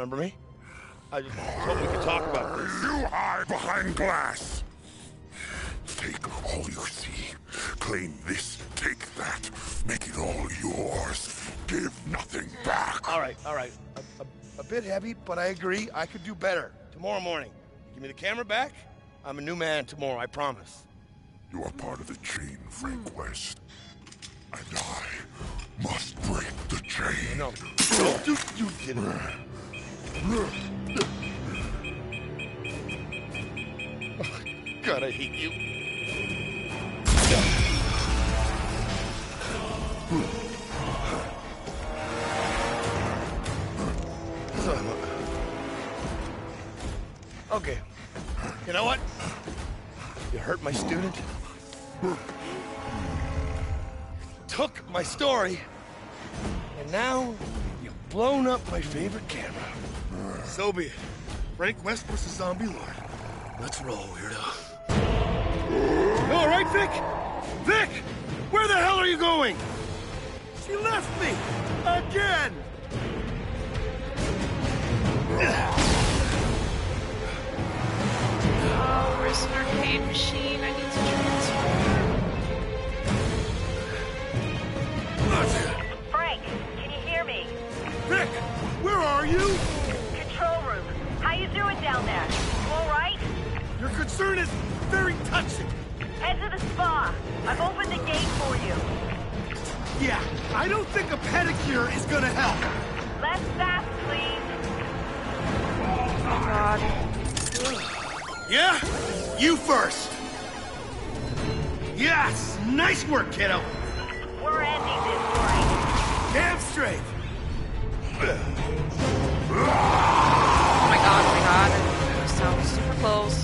remember me? I just thought we could talk about this. You hide behind glass. Take all you see. Claim this, take that. Make it all yours. Give nothing back. All right, all right. A, a, a bit heavy, but I agree. I could do better. Tomorrow morning. Give me the camera back. I'm a new man tomorrow, I promise. You are part of the chain, Frank West. And I must break the chain. No, don't do you did God, I hate you. Okay. You know what? You hurt my student. Took my story. And now you've blown up my favorite camera. So be it. Frank West versus Zombie Lord. Let's roll, weirdo. All right, Vick? Vick! Where the hell are you going? She left me! Again! Oh, where's an arcade machine? I need to transfer. Frank, can you hear me? Vick! Where are you? Control room. How you doing down there? You all right? Your concern is very touching. Head to the spa. I've opened the gate for you. Yeah, I don't think a pedicure is gonna help. Less fast, please. Oh god. Yeah? You first. Yes! Nice work, kiddo. We're ending this, Frank. Damn straight. Close.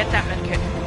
Get that med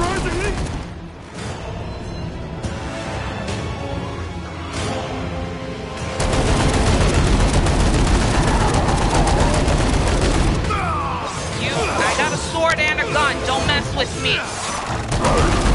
surprisingly, You, I got a sword and a gun. Don't mess with me.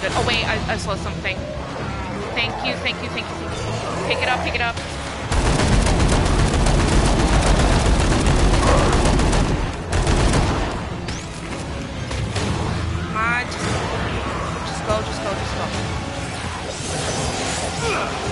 good. Oh, wait, I, I saw something. Thank you, thank you, thank you. Pick it up, pick it up. Come on, just, just go, just go, just go.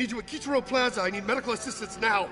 Need you at Kichiro Plaza. I need medical assistance now.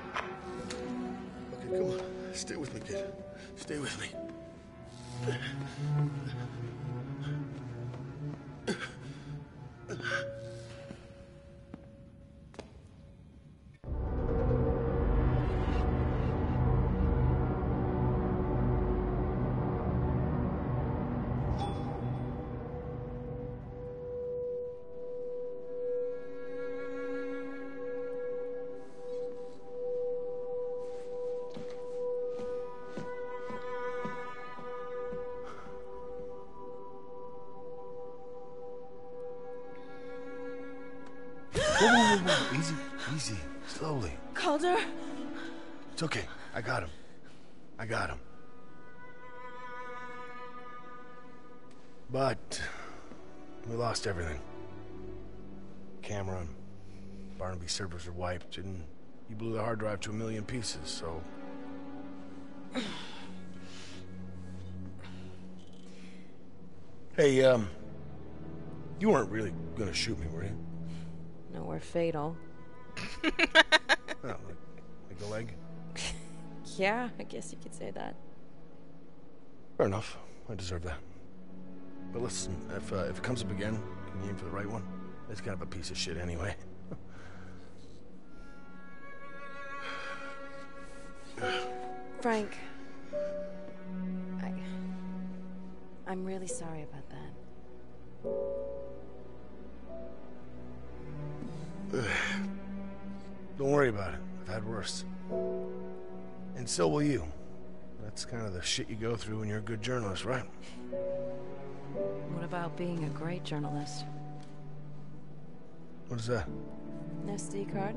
It's okay. I got him. I got him. But we lost everything. Camera and Barnaby servers are wiped, and you blew the hard drive to a million pieces, so. hey, um, you weren't really gonna shoot me, were you? No, we're fatal. Yeah, I guess you could say that. Fair enough. I deserve that. But listen, if uh, if it comes up again, can you aim for the right one? It's kind of a piece of shit anyway. Frank. I. I'm really sorry about that. Don't worry about it. I've had worse. And so will you. That's kind of the shit you go through when you're a good journalist, right? What about being a great journalist? What is that? An SD card?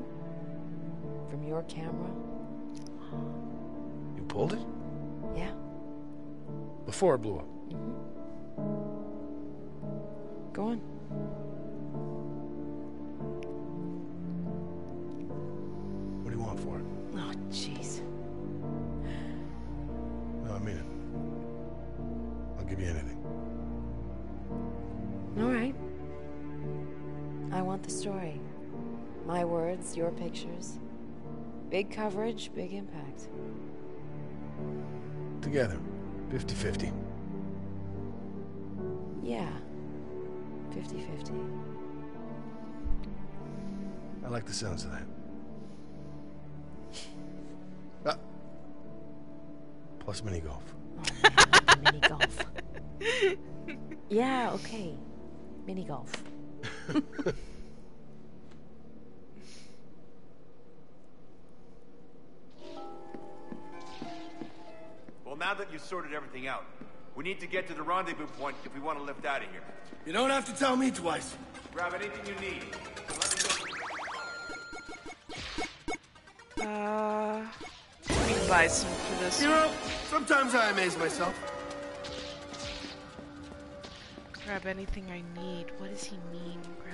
From your camera? You pulled it? Yeah. Before it blew up. Go on. Pictures. Big coverage, big impact. Together. 50 50. Yeah. 50 50. I like the sounds of that. Ah. Plus mini golf. Mini golf. yeah, okay. Mini golf. Well, now that you've sorted everything out, we need to get to the rendezvous point if we want to lift out of here. You don't have to tell me twice. Grab anything you need. Let me know. Uh, let me buy some for this. You know, sometimes I amaze myself. Grab anything I need. What does he mean? Grab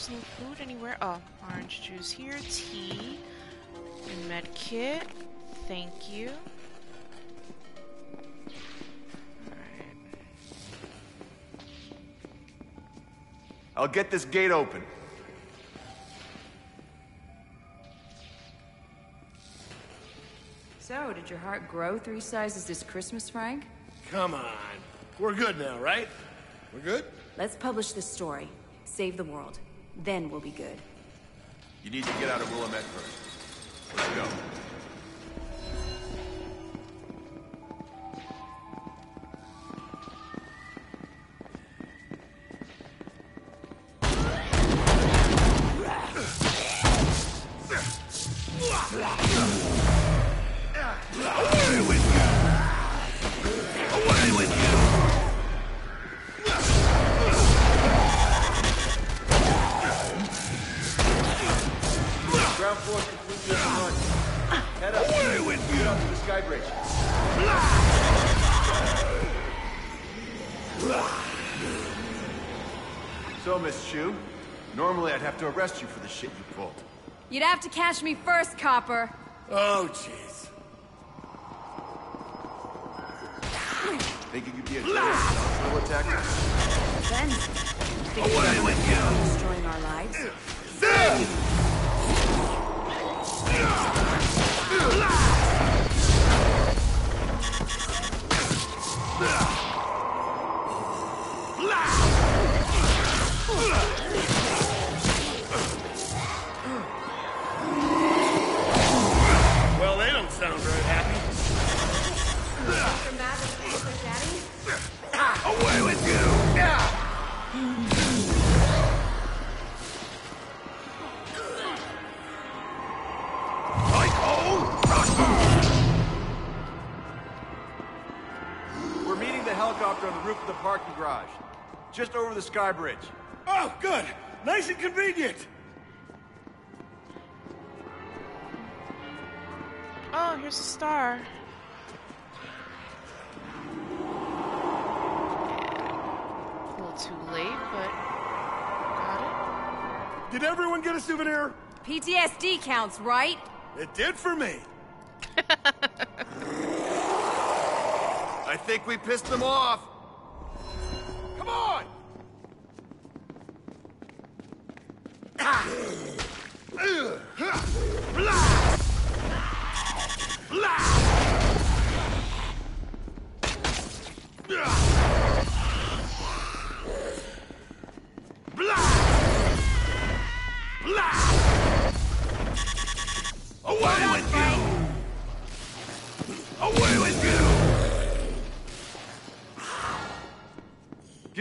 There's no food anywhere. Oh, orange juice here, tea, and med kit. Thank you. Alright. I'll get this gate open. So, did your heart grow three sizes this Christmas, Frank? Come on. We're good now, right? We're good? Let's publish this story. Save the world. Then we'll be good. You need to get out of Willamette first. Let's go. Arrest you for the shit you pulled. You'd have to catch me first, Copper. Oh, jeez. Think you could be a attacker? Then, think oh, Away with you! Destroying our lives. Helicopter on the roof of the parking garage. Just over the sky bridge. Oh, good. Nice and convenient. Oh, here's a star. A little too late, but got it. Did everyone get a souvenir? PTSD counts, right? It did for me. I think we pissed them off.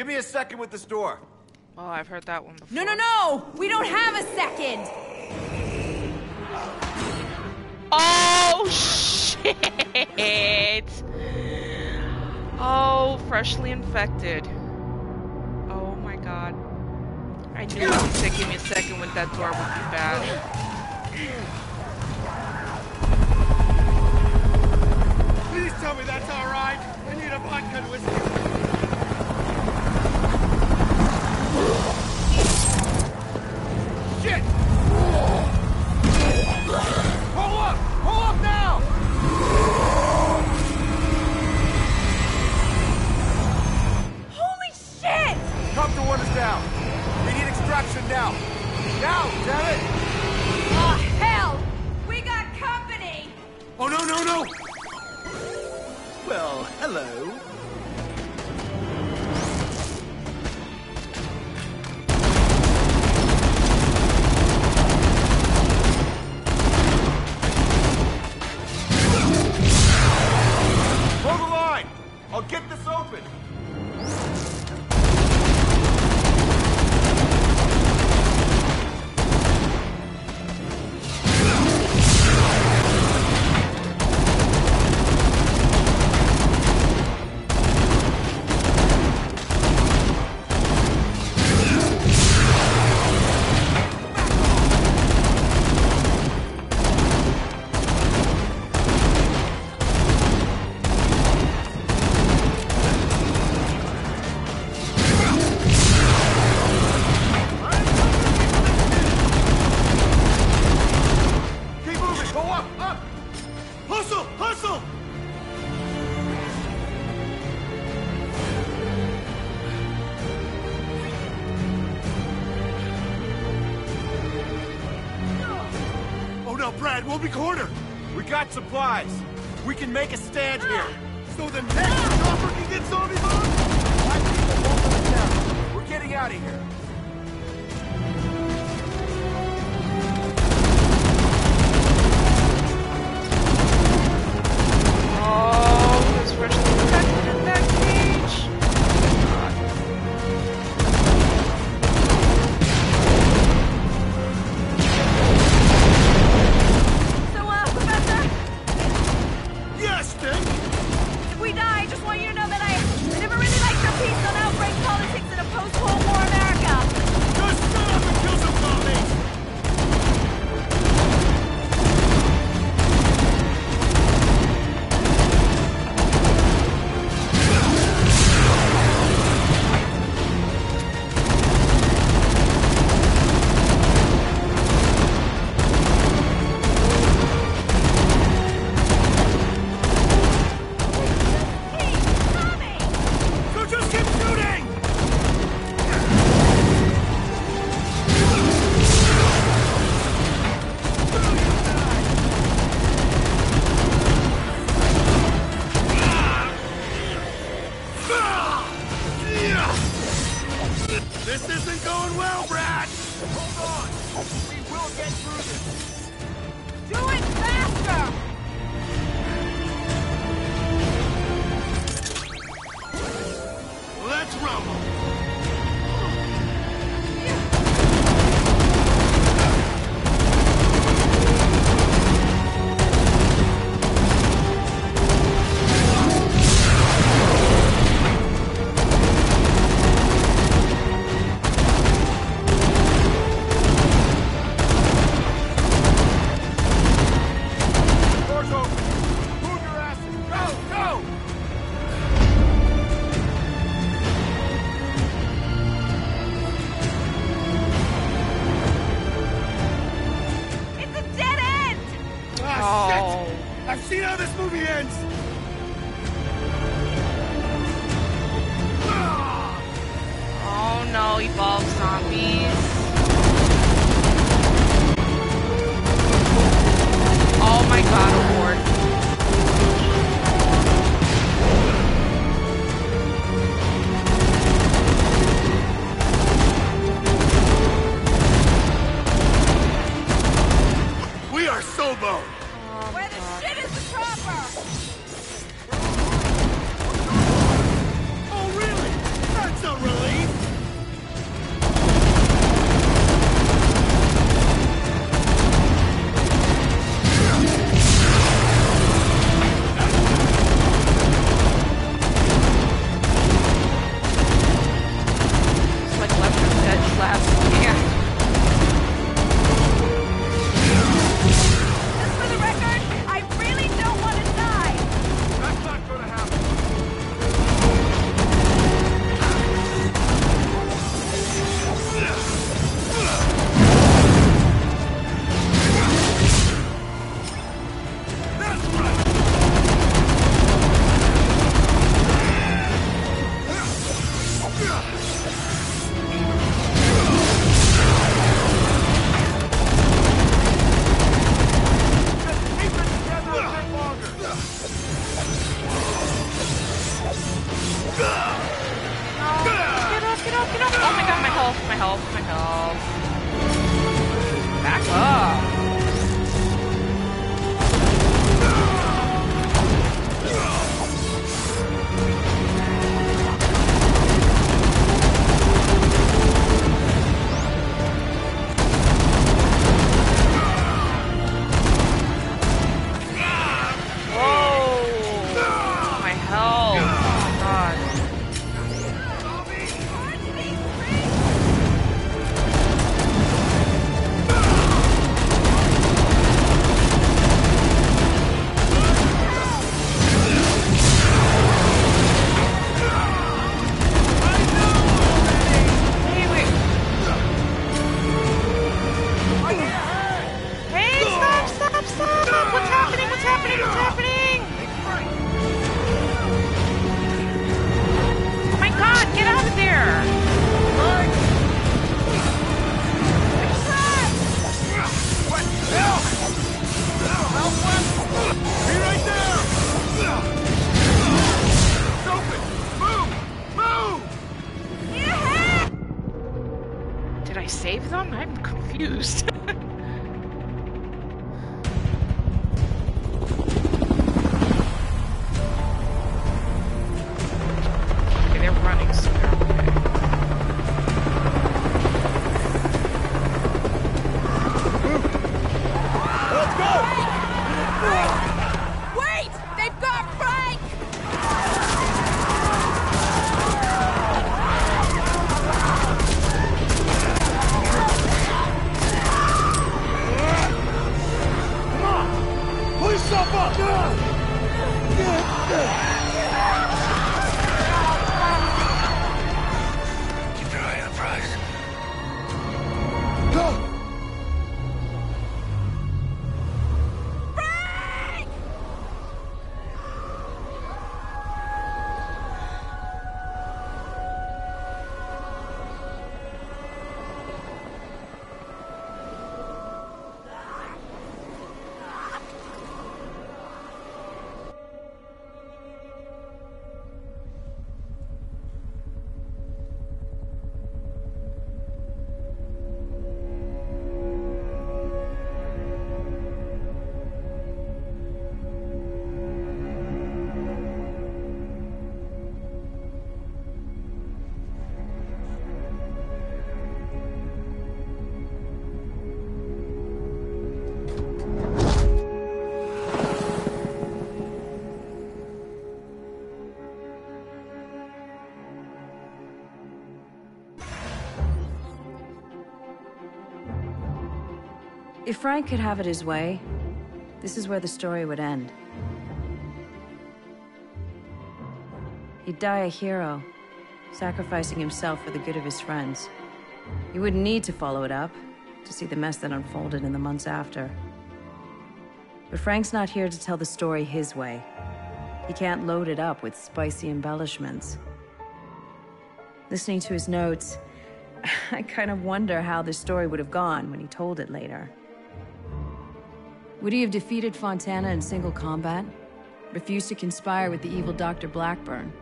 Me a second with this door. Oh, I've heard that one before. No, no, no! We don't have a second! Oh, shit! Oh, freshly infected. Oh my god. I knew when you said give me a second when that door would be bad. Please tell me that's all right. I need a vodka and whiskey. Shit! Pull up! Pull up now! Holy shit! Copter one is down. We need extraction now. Now, damn it! Oh, hell! We got company! Oh, no, no, no! Well, hello. No, Brad, we'll be cornered. We got supplies! We can make a stand here! So the next ah! chopper can get zombie bombs? The whole thing down. We're getting out of here. If Frank could have it his way, this is where the story would end. He'd die a hero, sacrificing himself for the good of his friends. He wouldn't need to follow it up to see the mess that unfolded in the months after. But Frank's not here to tell the story his way. He can't load it up with spicy embellishments. Listening to his notes, I kind of wonder how the story would have gone when he told it later. Would he have defeated Fontana in single combat? Refused to conspire with the evil Dr. Blackburn?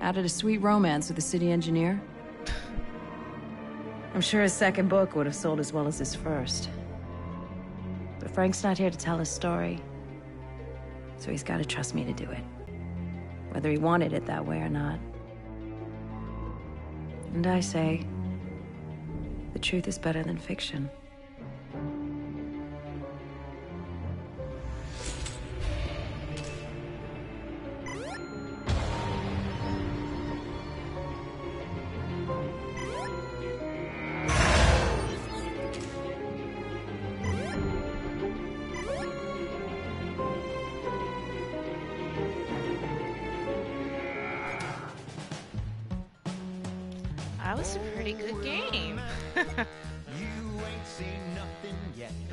Added a sweet romance with the city engineer? I'm sure his second book would have sold as well as his first. But Frank's not here to tell his story. So he's got to trust me to do it. Whether he wanted it that way or not. And I say, the truth is better than fiction. That was a pretty good game.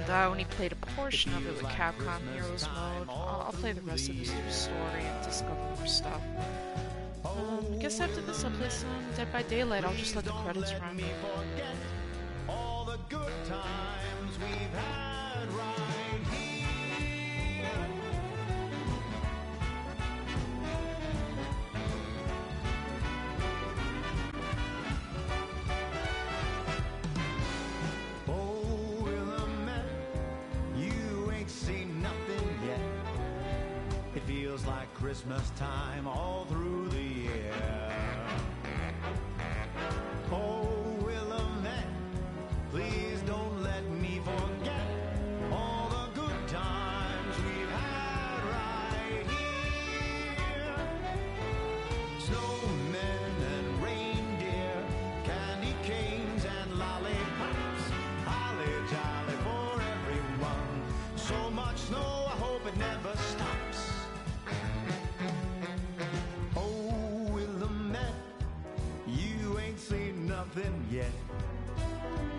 I only played a portion of it with Capcom Heroes mode, I'll, I'll play the rest of the story and discover more stuff. Um, I guess after this I'll play some Dead by Daylight, I'll just let the credits run. Yet.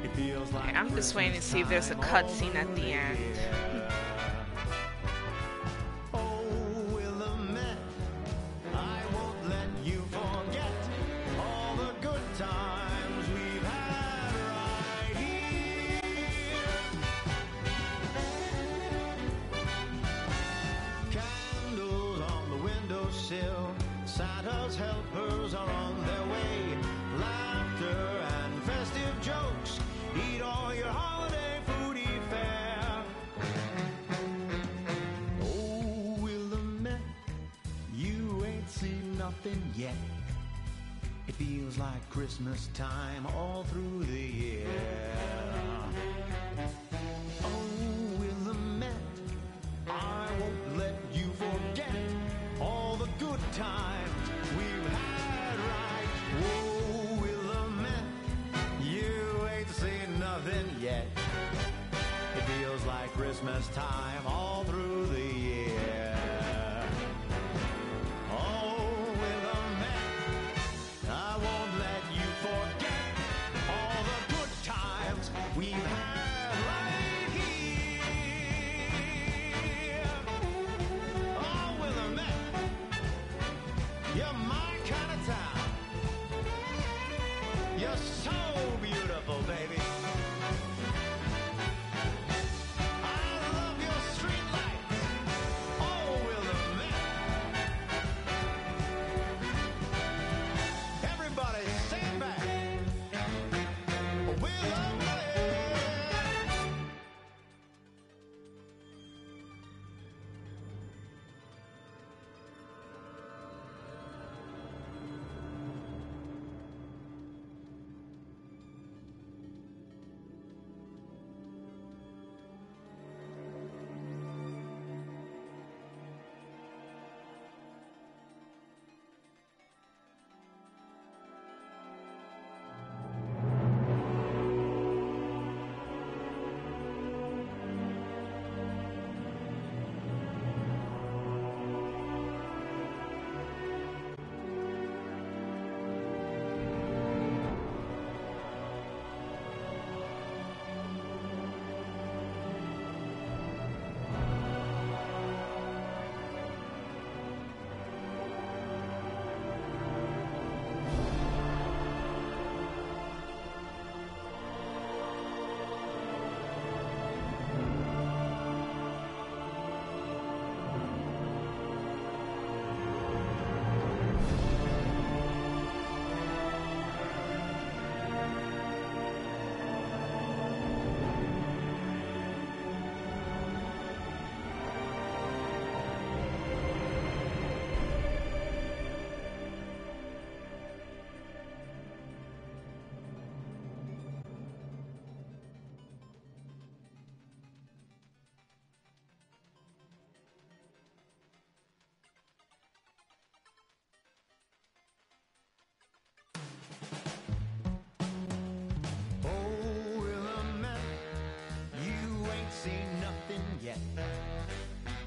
It feels like Okay, I'm just waiting to see if there's a cutscene at the end. Seen nothing yet. It feels like Christmas time all through the year. Oh, Willamette, I won't let you forget all the good times we've had right. Oh, Willamette, you ain't seen nothing yet. It feels like Christmas time all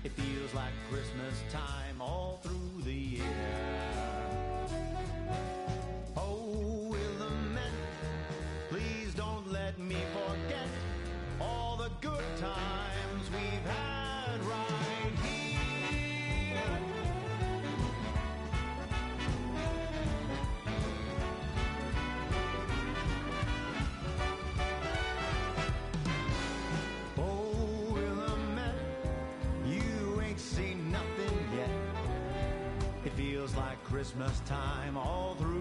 It feels like Christmas time all through the year. Christmas time all through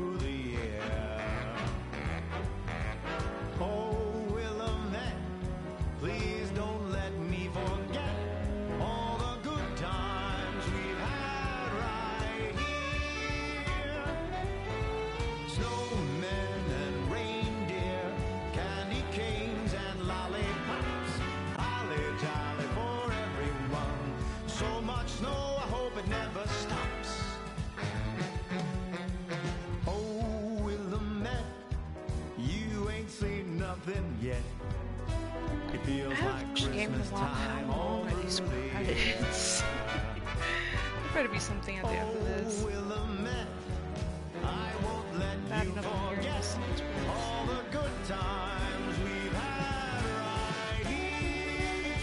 nothing yet. It feels I like Christmas time long all are these credits? there better be something at the end of this. I won't let you enough I'm hearing forget this song twice. all the good times we've had right here.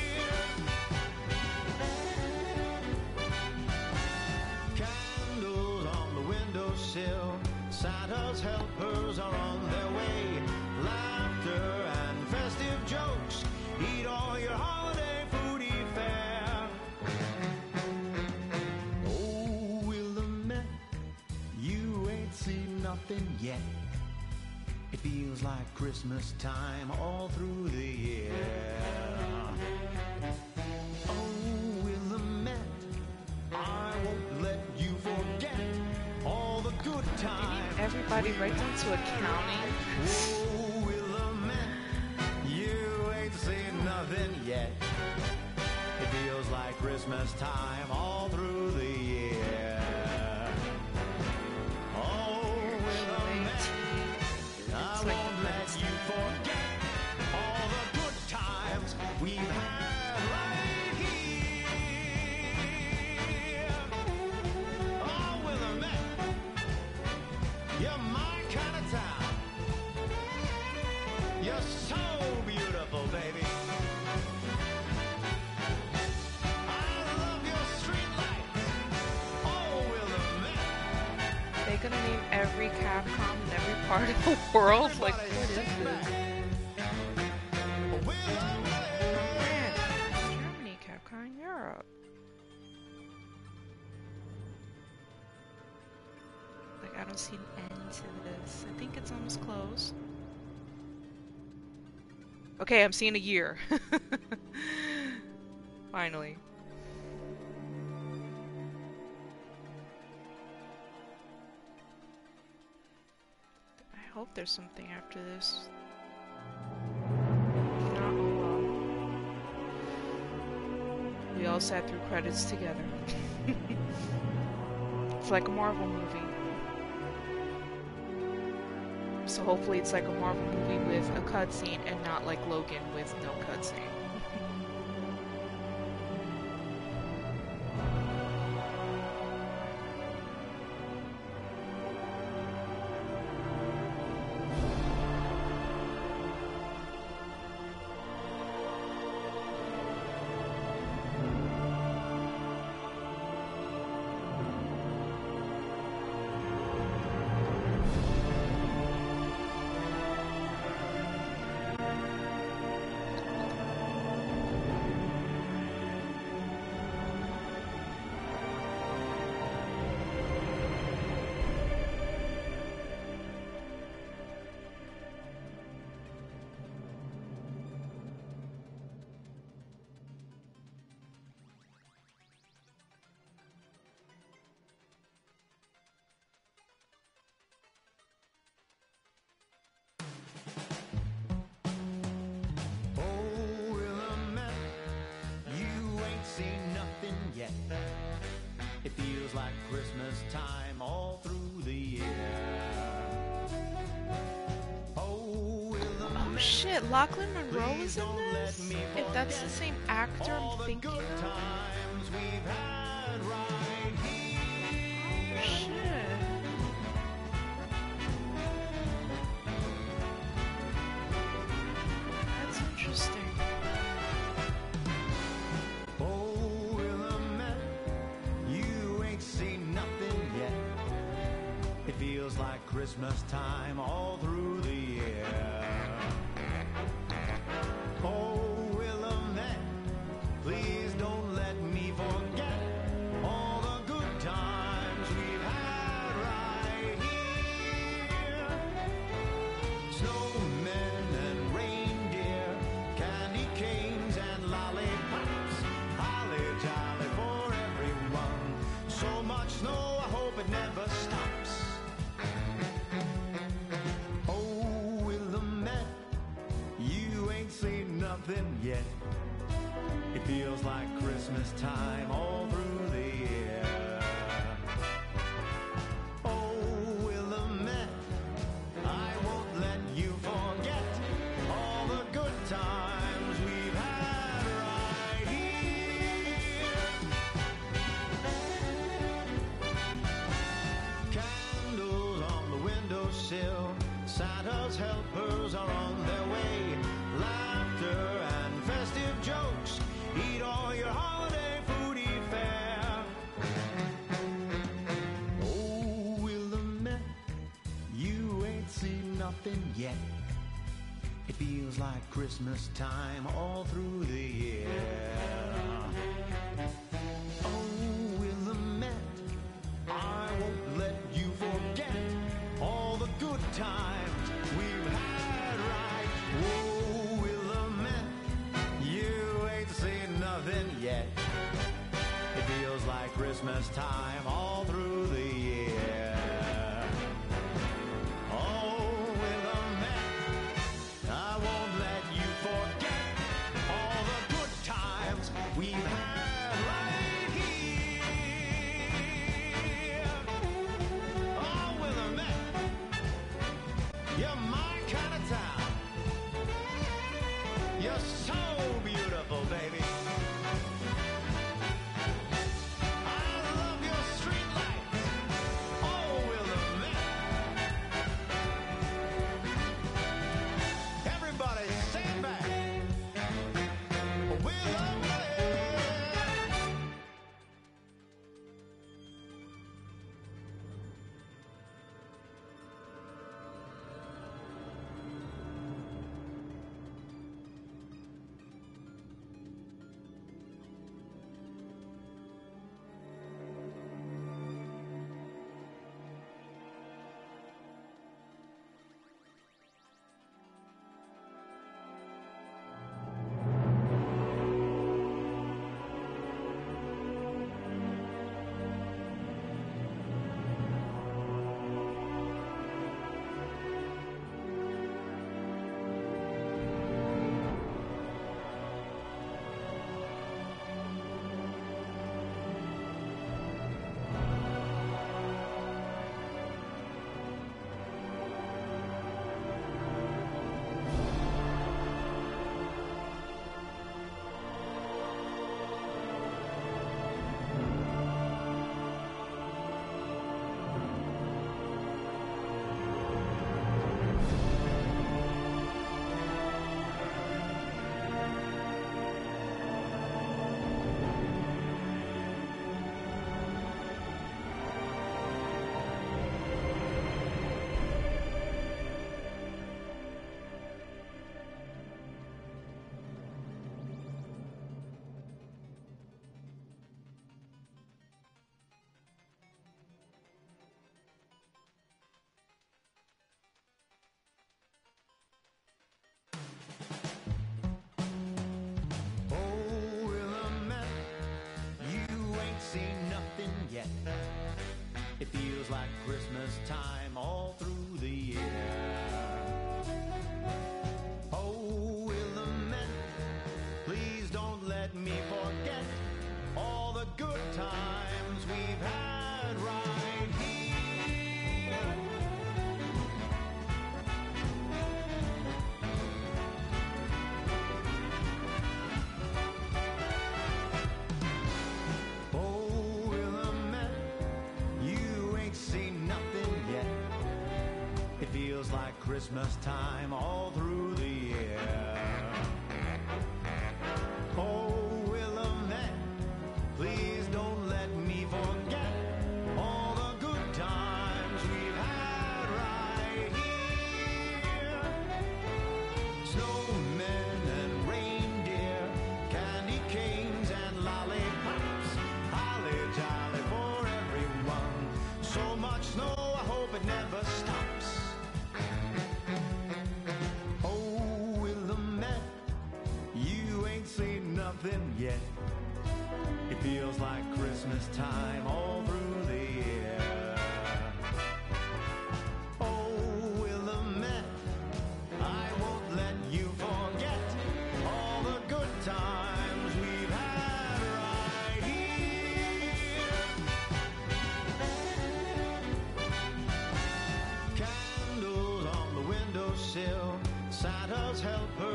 Candles on the windowsill, Santa's helpers nothing yet. It feels like Christmas time all through the year. Oh, I won't let you forget all the good times. Everybody right down to accounting. Oh, you ain't seen nothing yet. It feels like Christmas time They gonna name every Capcom in every part of the world? Like, what is this? Germany, Capcom, Europe. Like, I don't see an end to this. I think it's almost close. Okay, I'm seeing a year. Finally. Hope there's something after this. Not. We all sat through credits together. it's like a Marvel movie. So hopefully it's like a Marvel movie with a cutscene and not like Logan with no cutscene. Yet. It feels like Christmas time all through the year. Oh, Oh shit, Lachlan Monroe is in this? If that's the same actor I'm thinking of? times we've had right here. Oh shit. Christmas time all through the feels like Christmas time all through the year. Oh, Willamette, I won't let you forget all the good times we've had right here. Candles on the windowsill, Santa's helpers nothing yet. It feels like Christmas time all through the year. Oh, Willamette, I won't let you forget all the good times we've had right. Whoa, Willamette, you ain't seen nothing yet. It feels like Christmas time seen nothing yet. It feels like Christmas time all through the year. Christmas time all through feels like Christmas time all through the year. Oh, Willamette, I won't let you forget all the good times we've had right here. Candles on the windowsill, Santa's helper.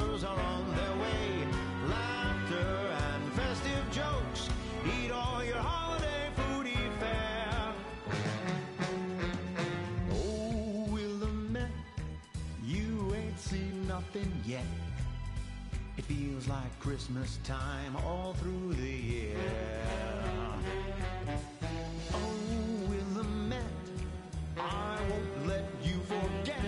Nothing yet. It feels like Christmas time all through the year. Oh, Willamette, I won't let you forget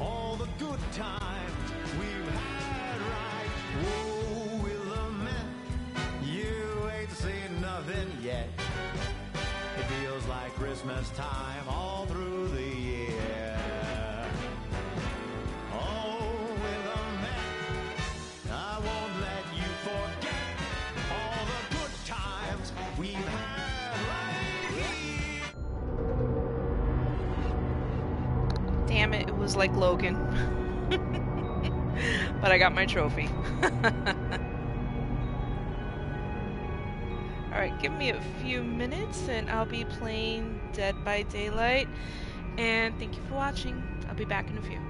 all the good times we've had right. Whoa, Willamette, you ain't seen nothing yet. It feels like Christmas time like Logan. but I got my trophy. Alright, give me a few minutes and I'll be playing Dead by Daylight. And thank you for watching. I'll be back in a few.